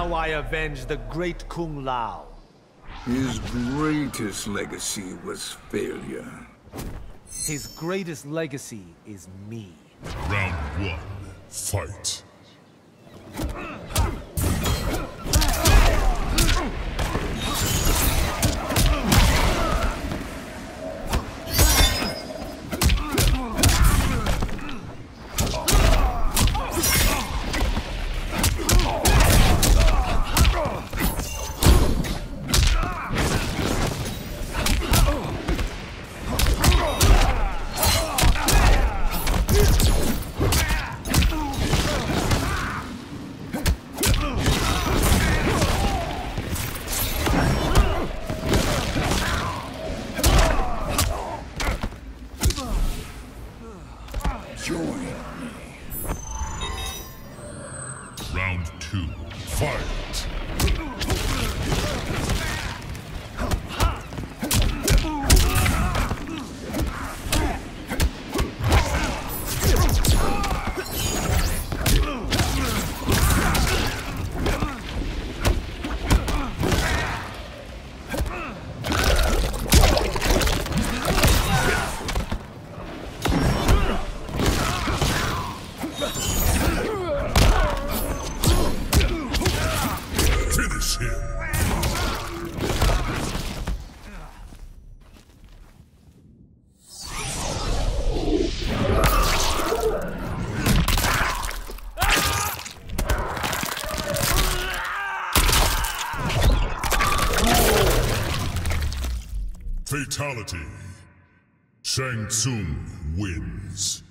Now I avenge the great Kung Lao. His greatest legacy was failure. His greatest legacy is me. Round one, fight. Join me. Round two, fight. Fatality. Shang Tsung wins.